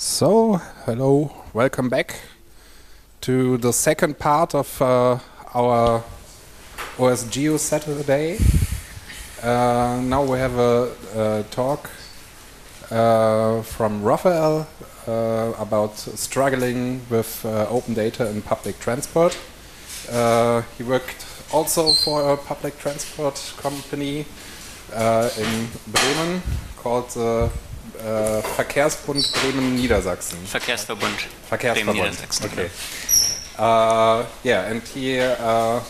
So, hello, welcome back to the second part of uh, our OSGeo Saturday. Uh, now we have a, a talk uh, from Raphael uh, about struggling with uh, open data in public transport. Uh, he worked also for a public transport company in Bremen called äh, Verkehrsbund Bremen Niedersachsen. Verkehrsverbund. Verkehrsverbund. Bremen Niedersachsen. Okay. Uh, yeah, and he uh,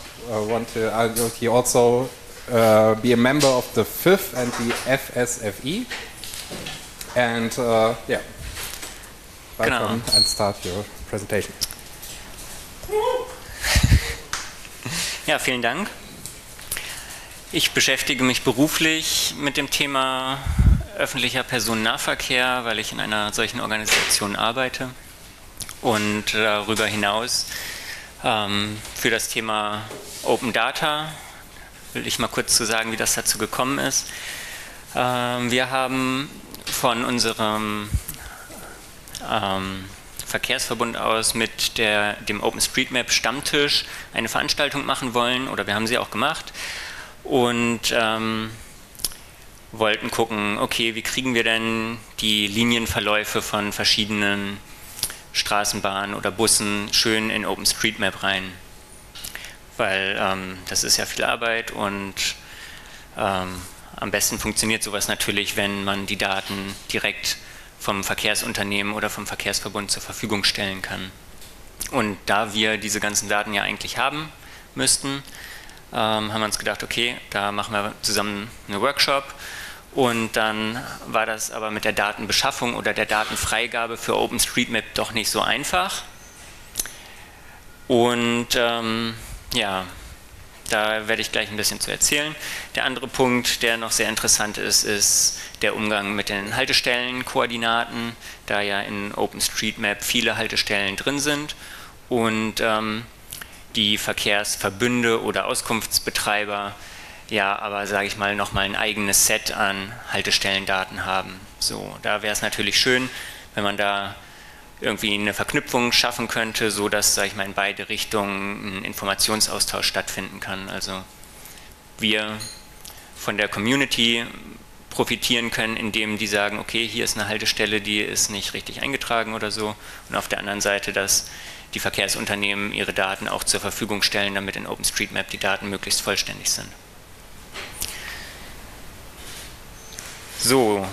want to, uh, he also uh, be a member of the FIF and the FSFE. And uh, yeah, welcome genau. and start your presentation. Ja, vielen Dank. Ich beschäftige mich beruflich mit dem Thema öffentlicher Personennahverkehr, weil ich in einer solchen Organisation arbeite. Und darüber hinaus ähm, für das Thema Open Data will ich mal kurz zu sagen, wie das dazu gekommen ist. Ähm, wir haben von unserem ähm, Verkehrsverbund aus mit der, dem OpenStreetMap Stammtisch eine Veranstaltung machen wollen, oder wir haben sie auch gemacht. Und ähm, wollten gucken, okay, wie kriegen wir denn die Linienverläufe von verschiedenen Straßenbahnen oder Bussen schön in OpenStreetMap rein. Weil ähm, das ist ja viel Arbeit und ähm, am besten funktioniert sowas natürlich, wenn man die Daten direkt vom Verkehrsunternehmen oder vom Verkehrsverbund zur Verfügung stellen kann. Und da wir diese ganzen Daten ja eigentlich haben müssten, ähm, haben wir uns gedacht, okay, da machen wir zusammen einen Workshop und dann war das aber mit der Datenbeschaffung oder der Datenfreigabe für OpenStreetMap doch nicht so einfach. Und ähm, ja, da werde ich gleich ein bisschen zu erzählen. Der andere Punkt, der noch sehr interessant ist, ist der Umgang mit den Haltestellenkoordinaten, da ja in OpenStreetMap viele Haltestellen drin sind und ähm, die Verkehrsverbünde oder Auskunftsbetreiber ja, aber sage ich mal, nochmal ein eigenes Set an Haltestellendaten haben. So, da wäre es natürlich schön, wenn man da irgendwie eine Verknüpfung schaffen könnte, so dass, sage ich mal, in beide Richtungen ein Informationsaustausch stattfinden kann. Also wir von der Community profitieren können, indem die sagen, okay, hier ist eine Haltestelle, die ist nicht richtig eingetragen oder so. Und auf der anderen Seite, dass die Verkehrsunternehmen ihre Daten auch zur Verfügung stellen, damit in OpenStreetMap die Daten möglichst vollständig sind. So,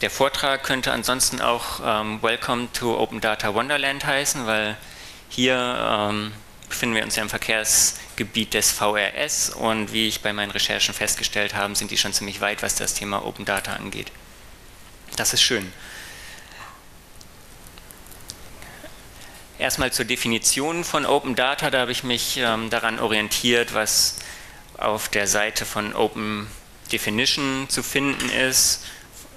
der Vortrag könnte ansonsten auch ähm, Welcome to Open Data Wonderland heißen, weil hier ähm, befinden wir uns ja im Verkehrsgebiet des VRS und wie ich bei meinen Recherchen festgestellt habe, sind die schon ziemlich weit, was das Thema Open Data angeht. Das ist schön. Erstmal zur Definition von Open Data, da habe ich mich ähm, daran orientiert, was auf der Seite von Open Definition zu finden ist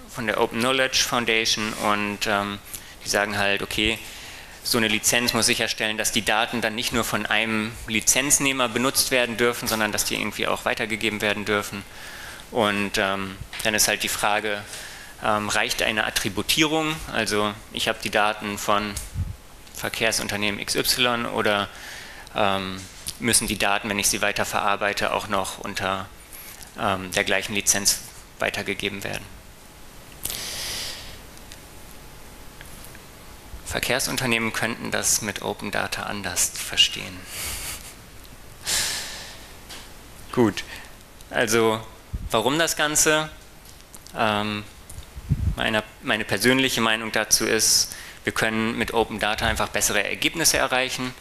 von der Open Knowledge Foundation und ähm, die sagen halt, okay, so eine Lizenz muss sicherstellen, dass die Daten dann nicht nur von einem Lizenznehmer benutzt werden dürfen, sondern dass die irgendwie auch weitergegeben werden dürfen. Und ähm, dann ist halt die Frage, ähm, reicht eine Attributierung? Also ich habe die Daten von Verkehrsunternehmen XY oder ähm, müssen die Daten, wenn ich sie weiterverarbeite, auch noch unter ähm, der gleichen Lizenz weitergegeben werden. Verkehrsunternehmen könnten das mit Open Data anders verstehen. Gut, also warum das Ganze? Ähm, meine, meine persönliche Meinung dazu ist, wir können mit Open Data einfach bessere Ergebnisse erreichen.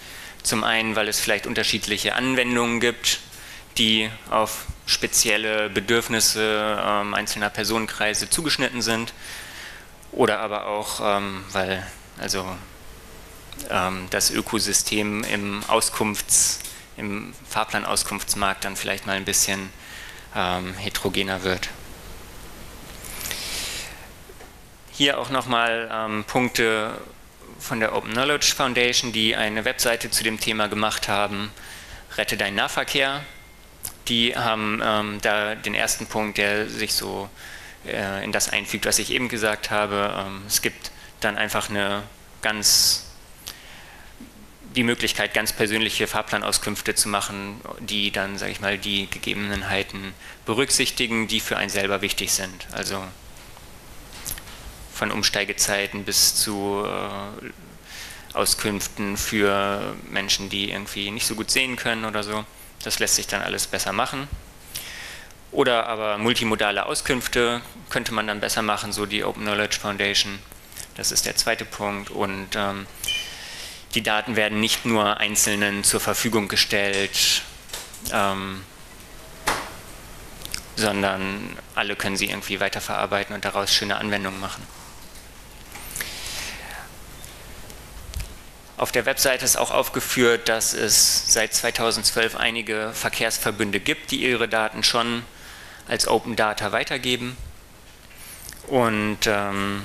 Zum einen, weil es vielleicht unterschiedliche Anwendungen gibt, die auf spezielle Bedürfnisse ähm, einzelner Personenkreise zugeschnitten sind oder aber auch, ähm, weil also ähm, das Ökosystem im Auskunfts, im Fahrplanauskunftsmarkt dann vielleicht mal ein bisschen ähm, heterogener wird. Hier auch nochmal ähm, Punkte von der Open Knowledge Foundation, die eine Webseite zu dem Thema gemacht haben. Rette deinen Nahverkehr die haben ähm, da den ersten Punkt, der sich so äh, in das einfügt, was ich eben gesagt habe. Ähm, es gibt dann einfach eine ganz die Möglichkeit, ganz persönliche Fahrplanauskünfte zu machen, die dann, sage ich mal, die Gegebenheiten berücksichtigen, die für einen selber wichtig sind. Also von Umsteigezeiten bis zu äh, Auskünften für Menschen, die irgendwie nicht so gut sehen können oder so. Das lässt sich dann alles besser machen. Oder aber multimodale Auskünfte könnte man dann besser machen, so die Open Knowledge Foundation. Das ist der zweite Punkt. Und ähm, die Daten werden nicht nur Einzelnen zur Verfügung gestellt, ähm, sondern alle können sie irgendwie weiterverarbeiten und daraus schöne Anwendungen machen. Auf der Webseite ist auch aufgeführt, dass es seit 2012 einige Verkehrsverbünde gibt, die ihre Daten schon als Open Data weitergeben. Und ähm,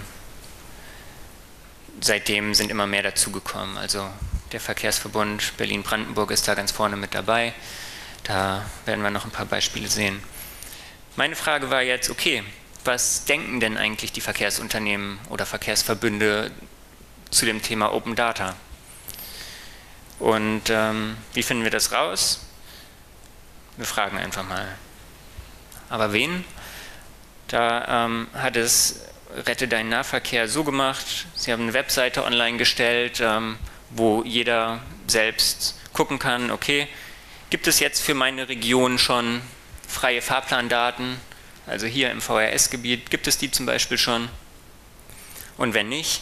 seitdem sind immer mehr dazugekommen. Also der Verkehrsverbund Berlin-Brandenburg ist da ganz vorne mit dabei. Da werden wir noch ein paar Beispiele sehen. Meine Frage war jetzt, okay, was denken denn eigentlich die Verkehrsunternehmen oder Verkehrsverbünde zu dem Thema Open Data? Und ähm, wie finden wir das raus? Wir fragen einfach mal. Aber wen? Da ähm, hat es Rette deinen Nahverkehr so gemacht, sie haben eine Webseite online gestellt, ähm, wo jeder selbst gucken kann, okay, gibt es jetzt für meine Region schon freie Fahrplandaten? Also hier im VRS-Gebiet gibt es die zum Beispiel schon. Und wenn nicht,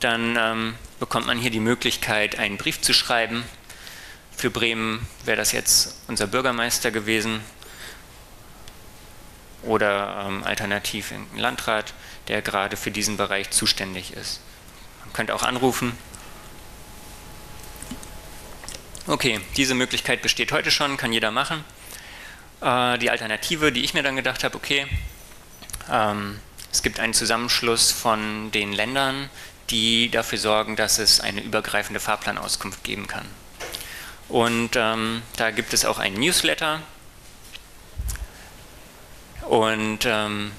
dann ähm, bekommt man hier die Möglichkeit, einen Brief zu schreiben. Für Bremen wäre das jetzt unser Bürgermeister gewesen oder ähm, alternativ ein Landrat, der gerade für diesen Bereich zuständig ist. Man könnte auch anrufen. Okay, diese Möglichkeit besteht heute schon, kann jeder machen. Äh, die Alternative, die ich mir dann gedacht habe, okay, ähm, es gibt einen Zusammenschluss von den Ländern, die dafür sorgen, dass es eine übergreifende Fahrplanauskunft geben kann. Und ähm, da gibt es auch einen Newsletter, und ähm,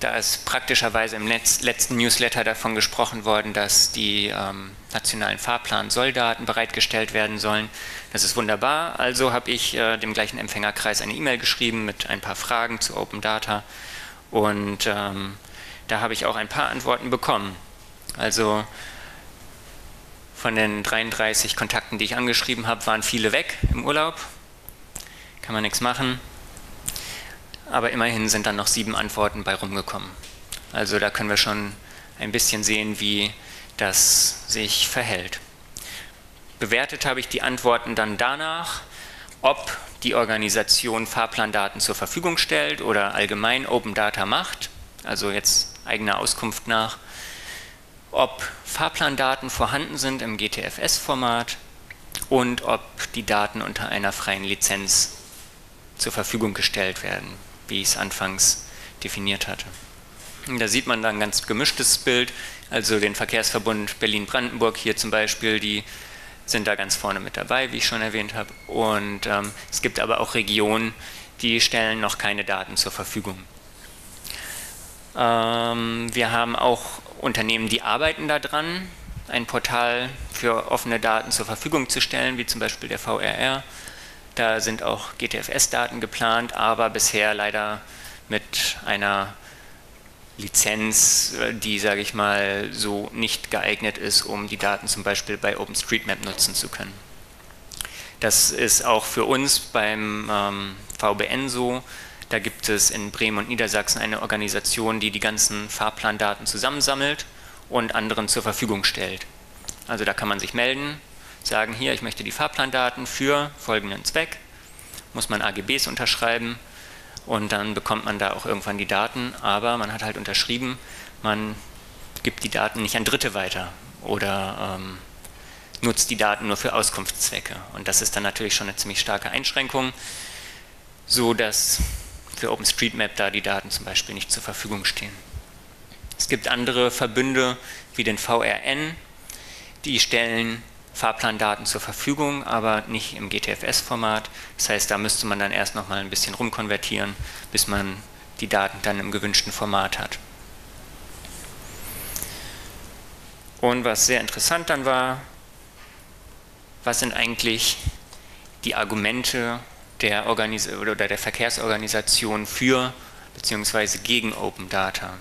da ist praktischerweise im Netz, letzten Newsletter davon gesprochen worden, dass die ähm, nationalen Fahrplan-Solldaten bereitgestellt werden sollen. Das ist wunderbar. Also habe ich äh, dem gleichen Empfängerkreis eine E-Mail geschrieben mit ein paar Fragen zu Open Data. Und ähm, da habe ich auch ein paar Antworten bekommen. Also von den 33 Kontakten, die ich angeschrieben habe, waren viele weg im Urlaub. Kann man nichts machen aber immerhin sind dann noch sieben Antworten bei rumgekommen. Also da können wir schon ein bisschen sehen, wie das sich verhält. Bewertet habe ich die Antworten dann danach, ob die Organisation Fahrplandaten zur Verfügung stellt oder allgemein Open Data macht, also jetzt eigener Auskunft nach, ob Fahrplandaten vorhanden sind im GTFS-Format und ob die Daten unter einer freien Lizenz zur Verfügung gestellt werden wie ich es anfangs definiert hatte. Und da sieht man dann ein ganz gemischtes Bild, also den Verkehrsverbund Berlin-Brandenburg hier zum Beispiel, die sind da ganz vorne mit dabei, wie ich schon erwähnt habe. Und ähm, es gibt aber auch Regionen, die stellen noch keine Daten zur Verfügung. Ähm, wir haben auch Unternehmen, die arbeiten daran, ein Portal für offene Daten zur Verfügung zu stellen, wie zum Beispiel der VRR. Da sind auch GTFS-Daten geplant, aber bisher leider mit einer Lizenz, die, sage ich mal, so nicht geeignet ist, um die Daten zum Beispiel bei OpenStreetMap nutzen zu können. Das ist auch für uns beim ähm, VBN so. Da gibt es in Bremen und Niedersachsen eine Organisation, die die ganzen Fahrplandaten zusammensammelt und anderen zur Verfügung stellt. Also da kann man sich melden, sagen, hier, ich möchte die Fahrplandaten für folgenden Zweck, muss man AGBs unterschreiben und dann bekommt man da auch irgendwann die Daten, aber man hat halt unterschrieben, man gibt die Daten nicht an Dritte weiter oder ähm, nutzt die Daten nur für Auskunftszwecke. Und das ist dann natürlich schon eine ziemlich starke Einschränkung, so dass für OpenStreetMap da die Daten zum Beispiel nicht zur Verfügung stehen. Es gibt andere Verbünde wie den VRN, die stellen Fahrplandaten zur Verfügung, aber nicht im GTFS-Format. Das heißt, da müsste man dann erst noch mal ein bisschen rumkonvertieren, bis man die Daten dann im gewünschten Format hat. Und was sehr interessant dann war, was sind eigentlich die Argumente der, Organis oder der Verkehrsorganisation für bzw. gegen Open Data.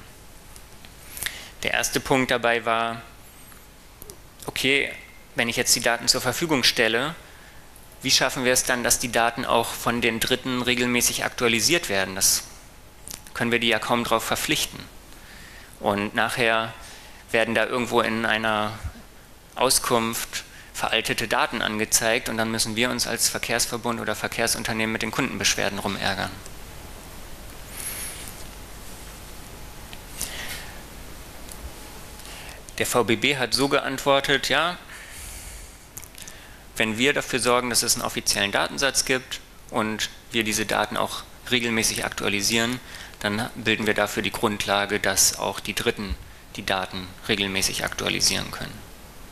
Der erste Punkt dabei war, okay, wenn ich jetzt die Daten zur Verfügung stelle, wie schaffen wir es dann, dass die Daten auch von den Dritten regelmäßig aktualisiert werden? Das können wir die ja kaum darauf verpflichten. Und nachher werden da irgendwo in einer Auskunft veraltete Daten angezeigt und dann müssen wir uns als Verkehrsverbund oder Verkehrsunternehmen mit den Kundenbeschwerden rumärgern. Der VBB hat so geantwortet, ja, wenn wir dafür sorgen, dass es einen offiziellen Datensatz gibt und wir diese Daten auch regelmäßig aktualisieren, dann bilden wir dafür die Grundlage, dass auch die Dritten die Daten regelmäßig aktualisieren können.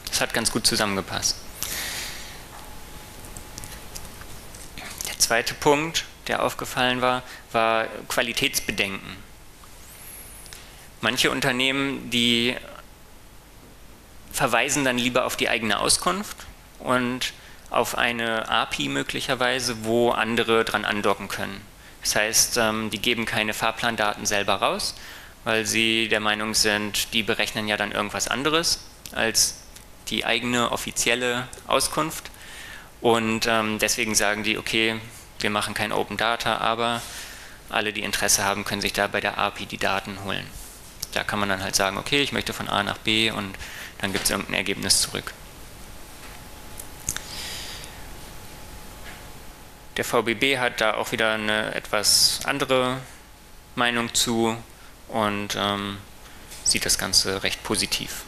Das hat ganz gut zusammengepasst. Der zweite Punkt, der aufgefallen war, war Qualitätsbedenken. Manche Unternehmen, die verweisen dann lieber auf die eigene Auskunft und auf eine API möglicherweise, wo andere dran andocken können. Das heißt, ähm, die geben keine Fahrplandaten selber raus, weil sie der Meinung sind, die berechnen ja dann irgendwas anderes als die eigene offizielle Auskunft. Und ähm, deswegen sagen die, okay, wir machen kein Open Data, aber alle, die Interesse haben, können sich da bei der API die Daten holen. Da kann man dann halt sagen, okay, ich möchte von A nach B und dann gibt es irgendein Ergebnis zurück. Der VBB hat da auch wieder eine etwas andere Meinung zu und ähm, sieht das Ganze recht positiv.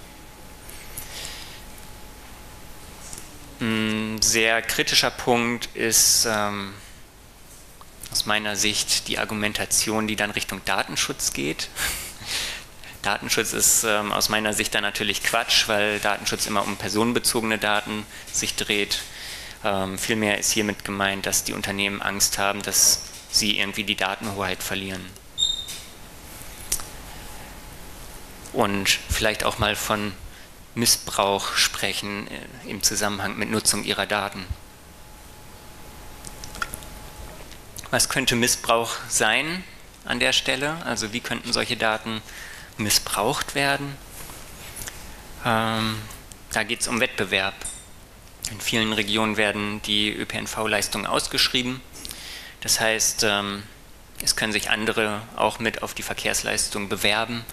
Ein sehr kritischer Punkt ist ähm, aus meiner Sicht die Argumentation, die dann Richtung Datenschutz geht. Datenschutz ist ähm, aus meiner Sicht dann natürlich Quatsch, weil Datenschutz immer um personenbezogene Daten sich dreht. Ähm, vielmehr ist hiermit gemeint, dass die Unternehmen Angst haben, dass sie irgendwie die Datenhoheit verlieren. Und vielleicht auch mal von Missbrauch sprechen äh, im Zusammenhang mit Nutzung ihrer Daten. Was könnte Missbrauch sein an der Stelle? Also wie könnten solche Daten missbraucht werden. Ähm, da geht es um Wettbewerb. In vielen Regionen werden die ÖPNV-Leistungen ausgeschrieben. Das heißt, ähm, es können sich andere auch mit auf die Verkehrsleistung bewerben.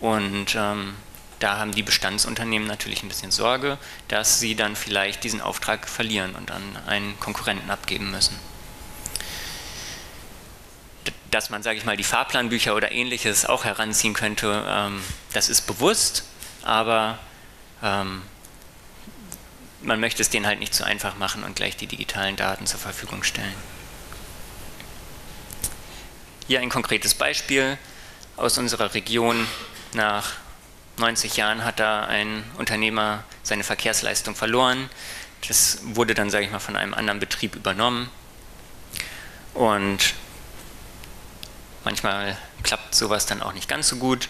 Und ähm, da haben die Bestandsunternehmen natürlich ein bisschen Sorge, dass sie dann vielleicht diesen Auftrag verlieren und an einen Konkurrenten abgeben müssen. Dass man, sage ich mal, die Fahrplanbücher oder ähnliches auch heranziehen könnte, ähm, das ist bewusst, aber man möchte es denen halt nicht zu einfach machen und gleich die digitalen Daten zur Verfügung stellen. Hier ein konkretes Beispiel aus unserer Region. Nach 90 Jahren hat da ein Unternehmer seine Verkehrsleistung verloren. Das wurde dann, sage ich mal, von einem anderen Betrieb übernommen. Und Manchmal klappt sowas dann auch nicht ganz so gut.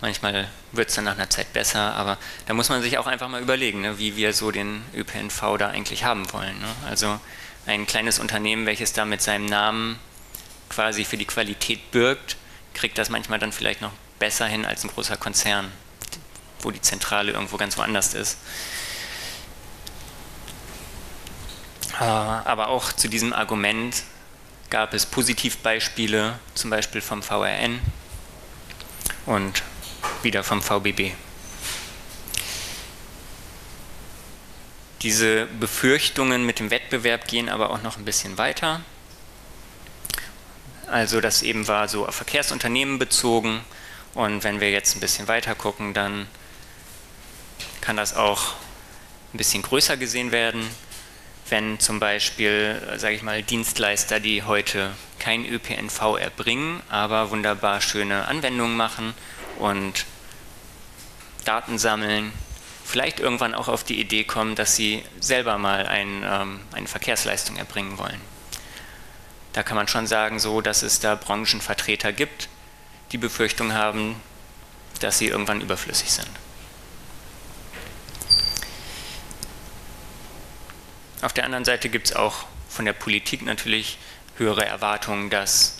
Manchmal wird es dann nach einer Zeit besser, aber da muss man sich auch einfach mal überlegen, ne, wie wir so den ÖPNV da eigentlich haben wollen. Ne? Also ein kleines Unternehmen, welches da mit seinem Namen quasi für die Qualität birgt, kriegt das manchmal dann vielleicht noch besser hin als ein großer Konzern, wo die Zentrale irgendwo ganz woanders ist. Äh, aber auch zu diesem Argument, gab es Positivbeispiele, zum Beispiel vom VRN und wieder vom VBB. Diese Befürchtungen mit dem Wettbewerb gehen aber auch noch ein bisschen weiter. Also das eben war so auf Verkehrsunternehmen bezogen und wenn wir jetzt ein bisschen weiter gucken, dann kann das auch ein bisschen größer gesehen werden wenn zum Beispiel, sage ich mal, Dienstleister, die heute kein ÖPNV erbringen, aber wunderbar schöne Anwendungen machen und Daten sammeln, vielleicht irgendwann auch auf die Idee kommen, dass sie selber mal ein, ähm, eine Verkehrsleistung erbringen wollen. Da kann man schon sagen, so dass es da Branchenvertreter gibt, die Befürchtung haben, dass sie irgendwann überflüssig sind. Auf der anderen Seite gibt es auch von der Politik natürlich höhere Erwartungen, dass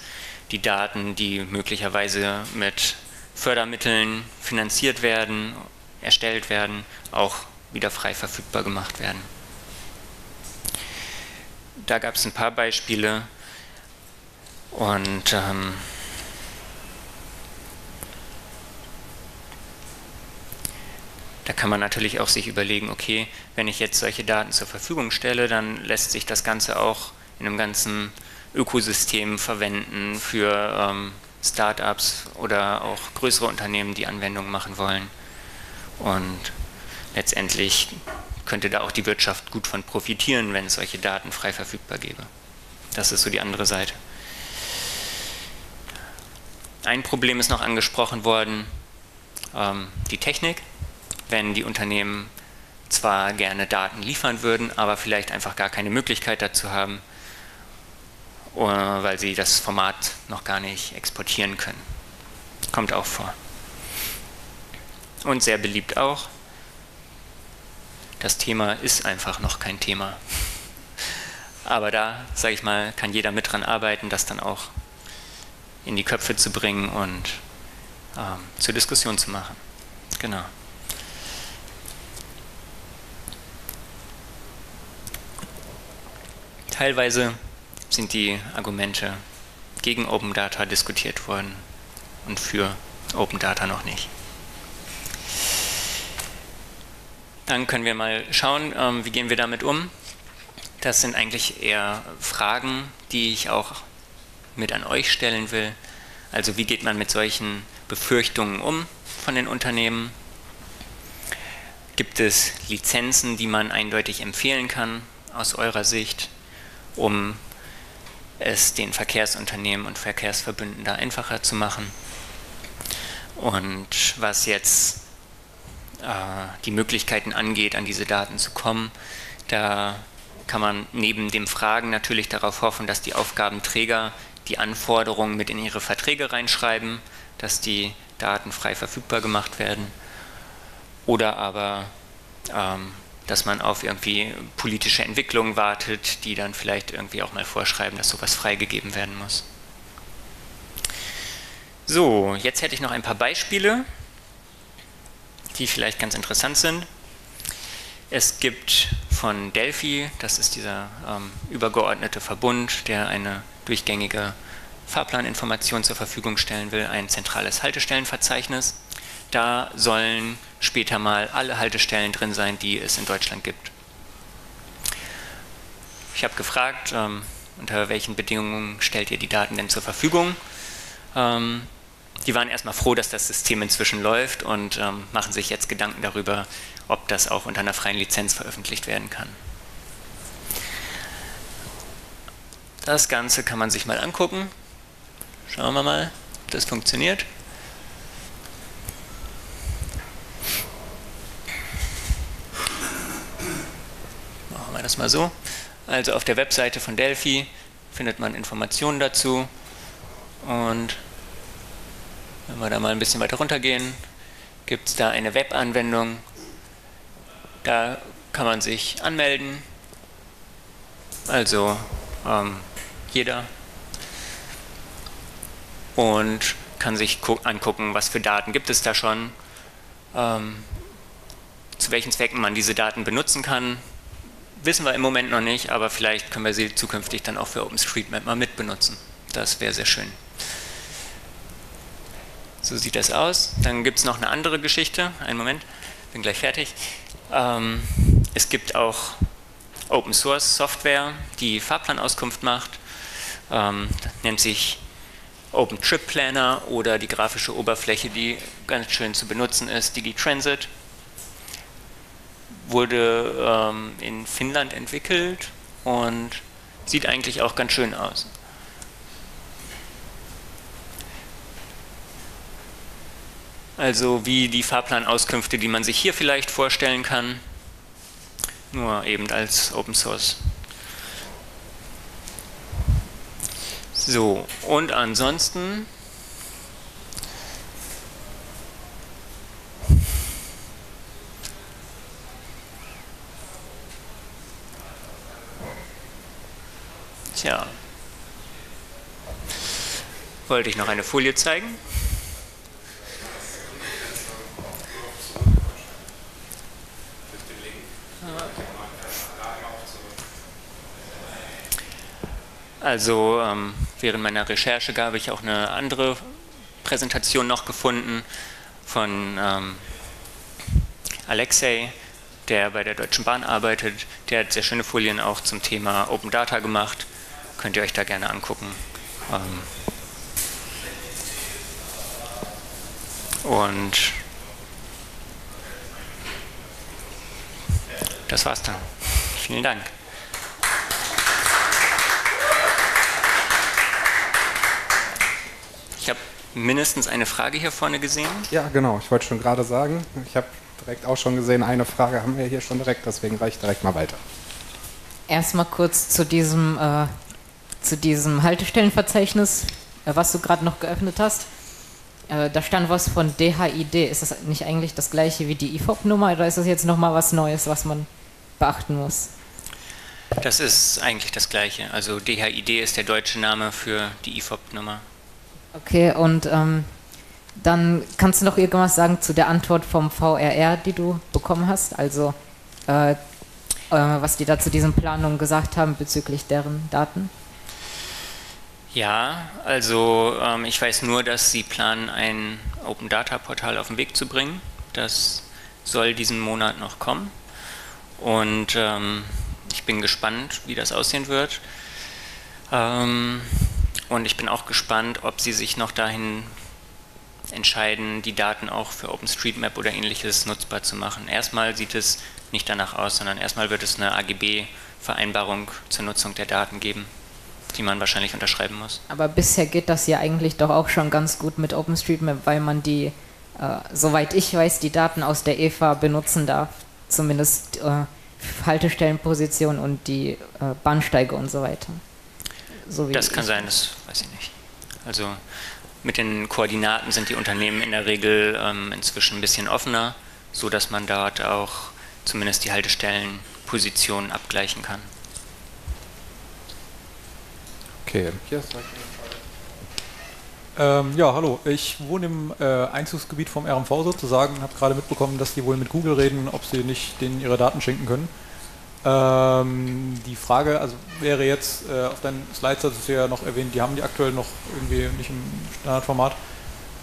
die Daten, die möglicherweise mit Fördermitteln finanziert werden, erstellt werden, auch wieder frei verfügbar gemacht werden. Da gab es ein paar Beispiele und ähm, da kann man natürlich auch sich überlegen, okay, wenn ich jetzt solche Daten zur Verfügung stelle, dann lässt sich das Ganze auch in einem ganzen Ökosystem verwenden für ähm, Startups oder auch größere Unternehmen, die Anwendungen machen wollen. Und letztendlich könnte da auch die Wirtschaft gut von profitieren, wenn es solche Daten frei verfügbar gäbe. Das ist so die andere Seite. Ein Problem ist noch angesprochen worden, ähm, die Technik. Wenn die Unternehmen zwar gerne Daten liefern würden, aber vielleicht einfach gar keine Möglichkeit dazu haben, weil sie das Format noch gar nicht exportieren können. Kommt auch vor. Und sehr beliebt auch, das Thema ist einfach noch kein Thema. Aber da, sage ich mal, kann jeder mit dran arbeiten, das dann auch in die Köpfe zu bringen und ähm, zur Diskussion zu machen. Genau. Teilweise sind die Argumente gegen Open Data diskutiert worden und für Open Data noch nicht. Dann können wir mal schauen, ähm, wie gehen wir damit um. Das sind eigentlich eher Fragen, die ich auch mit an euch stellen will. Also wie geht man mit solchen Befürchtungen um von den Unternehmen? Gibt es Lizenzen, die man eindeutig empfehlen kann aus eurer Sicht, um es den Verkehrsunternehmen und Verkehrsverbünden da einfacher zu machen? Und was jetzt äh, die Möglichkeiten angeht, an diese Daten zu kommen. Da kann man neben dem Fragen natürlich darauf hoffen, dass die Aufgabenträger die Anforderungen mit in ihre Verträge reinschreiben, dass die Daten frei verfügbar gemacht werden. Oder aber, ähm, dass man auf irgendwie politische Entwicklungen wartet, die dann vielleicht irgendwie auch mal vorschreiben, dass sowas freigegeben werden muss. So, jetzt hätte ich noch ein paar Beispiele die vielleicht ganz interessant sind. Es gibt von Delphi, das ist dieser ähm, übergeordnete Verbund, der eine durchgängige Fahrplaninformation zur Verfügung stellen will, ein zentrales Haltestellenverzeichnis. Da sollen später mal alle Haltestellen drin sein, die es in Deutschland gibt. Ich habe gefragt, ähm, unter welchen Bedingungen stellt ihr die Daten denn zur Verfügung? Ähm, die waren erstmal froh, dass das System inzwischen läuft und ähm, machen sich jetzt Gedanken darüber, ob das auch unter einer freien Lizenz veröffentlicht werden kann. Das Ganze kann man sich mal angucken. Schauen wir mal, ob das funktioniert. Das mal so. Also auf der Webseite von Delphi findet man Informationen dazu und wenn wir da mal ein bisschen weiter runtergehen, gibt es da eine Webanwendung. Da kann man sich anmelden. Also ähm, jeder. Und kann sich angucken, was für Daten gibt es da schon, ähm, zu welchen Zwecken man diese Daten benutzen kann. Wissen wir im Moment noch nicht, aber vielleicht können wir sie zukünftig dann auch für OpenStreetMap mal mitbenutzen. Das wäre sehr schön. So sieht das aus. Dann gibt es noch eine andere Geschichte. Einen Moment, bin gleich fertig. Ähm, es gibt auch Open Source Software, die Fahrplanauskunft macht. Ähm, nennt sich Open Trip Planner oder die grafische Oberfläche, die ganz schön zu benutzen ist, DigiTransit. Wurde ähm, in Finnland entwickelt und sieht eigentlich auch ganz schön aus. Also wie die Fahrplanauskünfte, die man sich hier vielleicht vorstellen kann, nur eben als Open Source. So, und ansonsten Tja. Wollte ich noch eine Folie zeigen? Also ähm, während meiner Recherche habe ich auch eine andere Präsentation noch gefunden von ähm, Alexei, der bei der Deutschen Bahn arbeitet. Der hat sehr schöne Folien auch zum Thema Open Data gemacht. Könnt ihr euch da gerne angucken. Ähm und das war's dann. Vielen Dank. Ich habe mindestens eine Frage hier vorne gesehen. Ja, genau. Ich wollte schon gerade sagen, ich habe direkt auch schon gesehen, eine Frage haben wir hier schon direkt, deswegen reicht direkt mal weiter. Erstmal kurz zu diesem, äh, zu diesem Haltestellenverzeichnis, äh, was du gerade noch geöffnet hast. Äh, da stand was von DHID. Ist das nicht eigentlich das gleiche wie die IFOP-Nummer oder ist das jetzt nochmal was Neues, was man beachten muss? Das ist eigentlich das gleiche. Also DHID ist der deutsche Name für die IFOP-Nummer. Okay, und ähm, dann kannst du noch irgendwas sagen zu der Antwort vom VRR, die du bekommen hast? Also, äh, äh, was die da zu diesen Planungen gesagt haben bezüglich deren Daten? Ja, also ähm, ich weiß nur, dass sie planen, ein Open Data Portal auf den Weg zu bringen. Das soll diesen Monat noch kommen. Und ähm, ich bin gespannt, wie das aussehen wird. Ähm, und ich bin auch gespannt, ob sie sich noch dahin entscheiden, die Daten auch für OpenStreetMap oder ähnliches nutzbar zu machen. Erstmal sieht es nicht danach aus, sondern erstmal wird es eine AGB-Vereinbarung zur Nutzung der Daten geben, die man wahrscheinlich unterschreiben muss. Aber bisher geht das ja eigentlich doch auch schon ganz gut mit OpenStreetMap, weil man die, äh, soweit ich weiß, die Daten aus der EFA benutzen darf. Zumindest äh, Haltestellenposition und die äh, Bahnsteige und so weiter. So das kann sein, das weiß ich nicht. Also mit den Koordinaten sind die Unternehmen in der Regel ähm, inzwischen ein bisschen offener, so dass man dort auch zumindest die Haltestellenpositionen abgleichen kann. Okay, ähm, ja, hallo. Ich wohne im äh, Einzugsgebiet vom RMV sozusagen, habe gerade mitbekommen, dass die wohl mit Google reden, ob sie nicht denen ihre Daten schenken können. Ähm, die Frage also wäre jetzt, äh, auf deinen Slides hast du ja noch erwähnt, die haben die aktuell noch irgendwie nicht im Standardformat.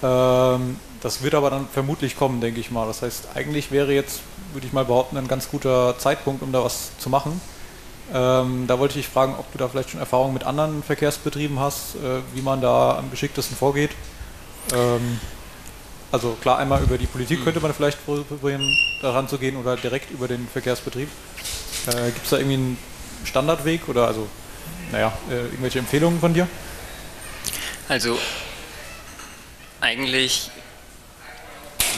Ähm, das wird aber dann vermutlich kommen, denke ich mal. Das heißt, eigentlich wäre jetzt, würde ich mal behaupten, ein ganz guter Zeitpunkt, um da was zu machen. Ähm, da wollte ich dich fragen, ob du da vielleicht schon Erfahrungen mit anderen Verkehrsbetrieben hast, äh, wie man da am geschicktesten vorgeht. Ähm, also klar, einmal über die Politik könnte man vielleicht probieren, daran zu gehen oder direkt über den Verkehrsbetrieb. Äh, Gibt es da irgendwie einen Standardweg oder also, naja, äh, irgendwelche Empfehlungen von dir? Also eigentlich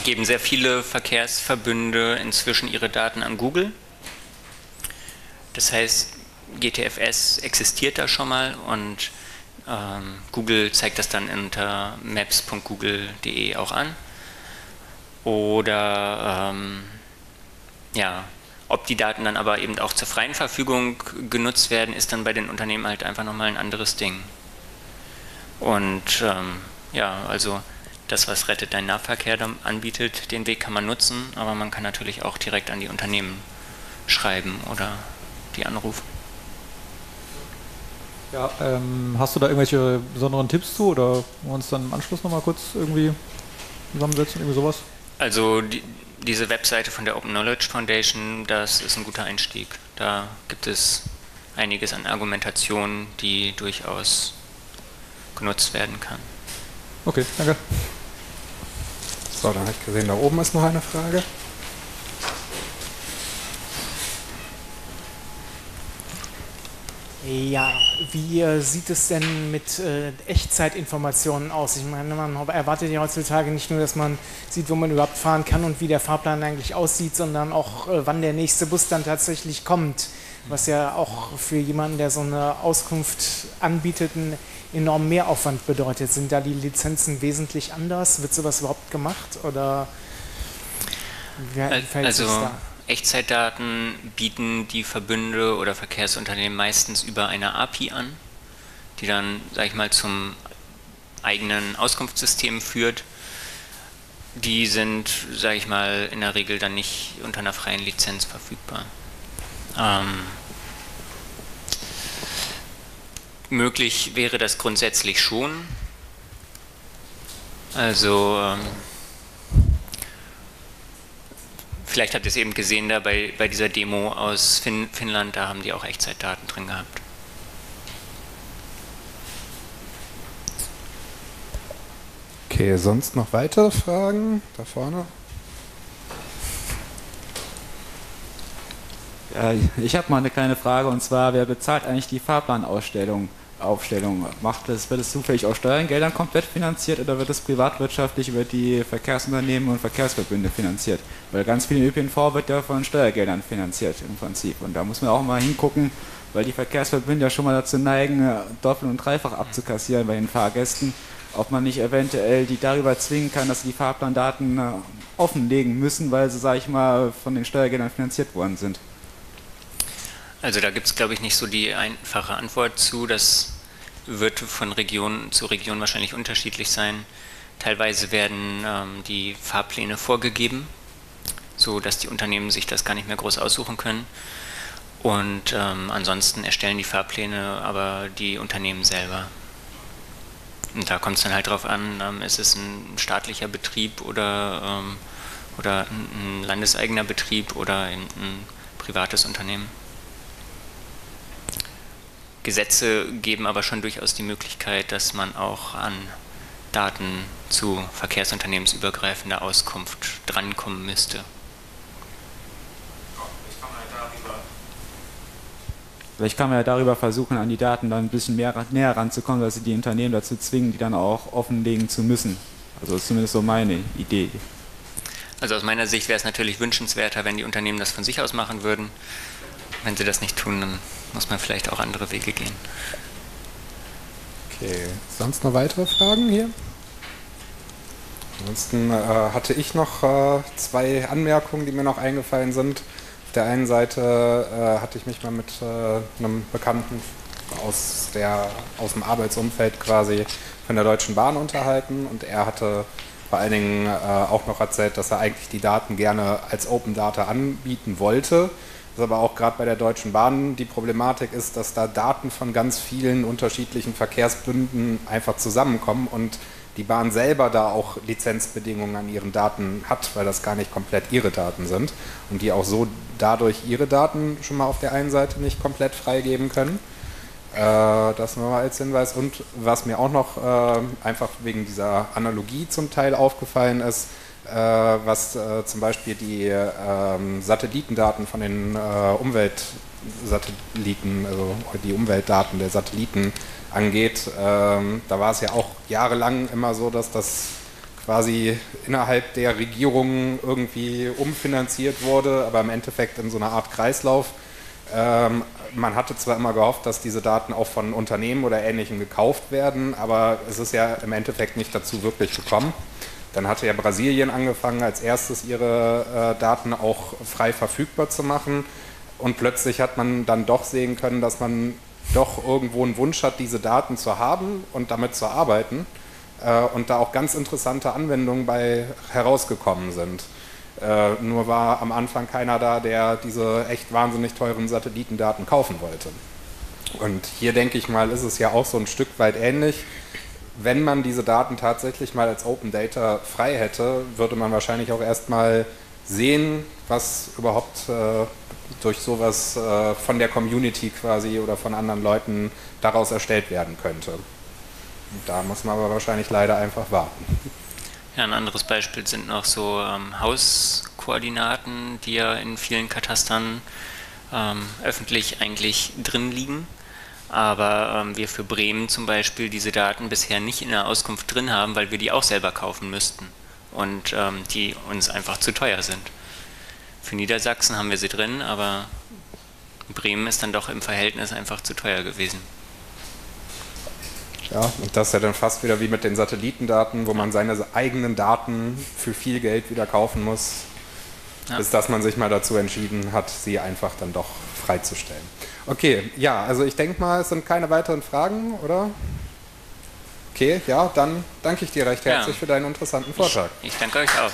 geben sehr viele Verkehrsverbünde inzwischen ihre Daten an Google. Das heißt, GTFS existiert da schon mal und ähm, Google zeigt das dann unter maps.google.de auch an. Oder ähm, ja, ob die Daten dann aber eben auch zur freien Verfügung genutzt werden, ist dann bei den Unternehmen halt einfach nochmal ein anderes Ding. Und ähm, ja, also das, was Rettet dein Nahverkehr anbietet, den Weg kann man nutzen, aber man kann natürlich auch direkt an die Unternehmen schreiben oder die anrufen. Ja, ähm, hast du da irgendwelche besonderen Tipps zu oder wollen wir uns dann im Anschluss nochmal kurz irgendwie zusammensetzen, irgendwie sowas? Also die, diese Webseite von der Open Knowledge Foundation, das ist ein guter Einstieg. Da gibt es einiges an Argumentationen, die durchaus genutzt werden kann. Okay, danke. So, dann habe ich gesehen, da oben ist noch eine Frage. Ja, wie äh, sieht es denn mit äh, Echtzeitinformationen aus? Ich meine, man erwartet ja heutzutage nicht nur, dass man sieht, wo man überhaupt fahren kann und wie der Fahrplan eigentlich aussieht, sondern auch, äh, wann der nächste Bus dann tatsächlich kommt. Was ja auch für jemanden, der so eine Auskunft anbietet, einen enormen Mehraufwand bedeutet. Sind da die Lizenzen wesentlich anders? Wird sowas überhaupt gemacht? Oder wie fällt also, da? Echtzeitdaten bieten die Verbünde oder Verkehrsunternehmen meistens über eine API an. die dann, sag ich mal, zum eigenen Auskunftssystem führt, die sind, sage ich mal, in der Regel dann nicht unter einer freien Lizenz verfügbar. Ähm, möglich wäre das grundsätzlich schon. Also ähm, vielleicht habt ihr es eben gesehen da bei, bei dieser Demo aus fin Finnland, da haben die auch Echtzeitdaten drin gehabt. Okay, sonst noch weitere Fragen? Da vorne? Ja, ich habe mal eine kleine Frage und zwar, wer bezahlt eigentlich die Fahrplanausstellung? Aufstellung? Macht das, wird es zufällig aus Steuergeldern komplett finanziert oder wird es privatwirtschaftlich über die Verkehrsunternehmen und Verkehrsverbünde finanziert? Weil ganz viel ÖPNV wird ja von Steuergeldern finanziert im Prinzip. Und da muss man auch mal hingucken, weil die Verkehrsverbünde ja schon mal dazu neigen, doppelt und dreifach abzukassieren bei den Fahrgästen ob man nicht eventuell die darüber zwingen kann, dass sie die Fahrplandaten äh, offenlegen müssen, weil sie, sage ich mal, von den Steuergeldern finanziert worden sind. Also da gibt es, glaube ich, nicht so die einfache Antwort zu. Das wird von Region zu Region wahrscheinlich unterschiedlich sein. Teilweise werden ähm, die Fahrpläne vorgegeben, so dass die Unternehmen sich das gar nicht mehr groß aussuchen können. Und ähm, ansonsten erstellen die Fahrpläne aber die Unternehmen selber. Und da kommt es dann halt drauf an, ähm, ist es ein staatlicher Betrieb oder, ähm, oder ein, landeseigener Betrieb oder ein privates Unternehmen. Gesetze geben aber schon durchaus die Möglichkeit, dass man auch an Daten zu verkehrsunternehmensübergreifender Auskunft drankommen müsste. Vielleicht kann man ja darüber versuchen, an die Daten dann ein bisschen mehr, näher ranzukommen, dass sie die Unternehmen dazu zwingen, die dann auch offenlegen zu müssen. Also das ist zumindest so meine Idee. Also aus meiner Sicht wäre es natürlich wünschenswerter, wenn die Unternehmen das von sich aus machen würden. Wenn sie das nicht tun, dann muss man vielleicht auch andere Wege gehen. Okay, sonst noch weitere Fragen hier? Ansonsten äh, hatte ich noch äh, zwei Anmerkungen, die mir noch eingefallen sind. Auf der einen Seite äh, hatte ich mich mal mit äh, einem Bekannten aus, der, aus dem Arbeitsumfeld quasi von der Deutschen Bahn unterhalten und er hatte vor allen Dingen äh, auch noch erzählt, dass er eigentlich die Daten gerne als Open Data anbieten wollte. Das aber auch gerade bei der Deutschen Bahn die Problematik ist, dass da Daten von ganz vielen unterschiedlichen Verkehrsbünden einfach zusammenkommen und die Bahn selber da auch Lizenzbedingungen an ihren Daten hat, weil das gar nicht komplett ihre Daten sind und die auch so dadurch ihre Daten schon mal auf der einen Seite nicht komplett freigeben können. Äh, das nur mal als Hinweis. Und was mir auch noch äh, einfach wegen dieser Analogie zum Teil aufgefallen ist, was äh, zum Beispiel die ähm, Satellitendaten von den äh, Umweltsatelliten, also die Umweltdaten der Satelliten angeht. Ähm, da war es ja auch jahrelang immer so, dass das quasi innerhalb der Regierung irgendwie umfinanziert wurde, aber im Endeffekt in so einer Art Kreislauf. Ähm, man hatte zwar immer gehofft, dass diese Daten auch von Unternehmen oder Ähnlichem gekauft werden, aber es ist ja im Endeffekt nicht dazu wirklich gekommen. Dann hatte ja Brasilien angefangen, als erstes ihre äh, Daten auch frei verfügbar zu machen. Und plötzlich hat man dann doch sehen können, dass man doch irgendwo einen Wunsch hat, diese Daten zu haben und damit zu arbeiten. Äh, und da auch ganz interessante Anwendungen bei herausgekommen sind. Äh, nur war am Anfang keiner da, der diese echt wahnsinnig teuren Satellitendaten kaufen wollte. Und hier denke ich mal, ist es ja auch so ein Stück weit ähnlich. Wenn man diese Daten tatsächlich mal als Open Data frei hätte, würde man wahrscheinlich auch erstmal sehen, was überhaupt äh, durch sowas äh, von der Community quasi oder von anderen Leuten daraus erstellt werden könnte. Da muss man aber wahrscheinlich leider einfach warten. Ja, ein anderes Beispiel sind noch so ähm, Hauskoordinaten, die ja in vielen Katastern ähm, öffentlich eigentlich drin liegen. Aber ähm, wir für Bremen zum Beispiel diese Daten bisher nicht in der Auskunft drin haben, weil wir die auch selber kaufen müssten und ähm, die uns einfach zu teuer sind. Für Niedersachsen haben wir sie drin, aber Bremen ist dann doch im Verhältnis einfach zu teuer gewesen. Ja, und das ist ja dann fast wieder wie mit den Satellitendaten, wo man seine eigenen Daten für viel Geld wieder kaufen muss. Ja. bis dass man sich mal dazu entschieden hat, sie einfach dann doch freizustellen. Okay, ja, also ich denke mal, es sind keine weiteren Fragen, oder? Okay, ja, dann danke ich dir recht herzlich ja. für deinen interessanten Vortrag. Ich, ich danke euch auch.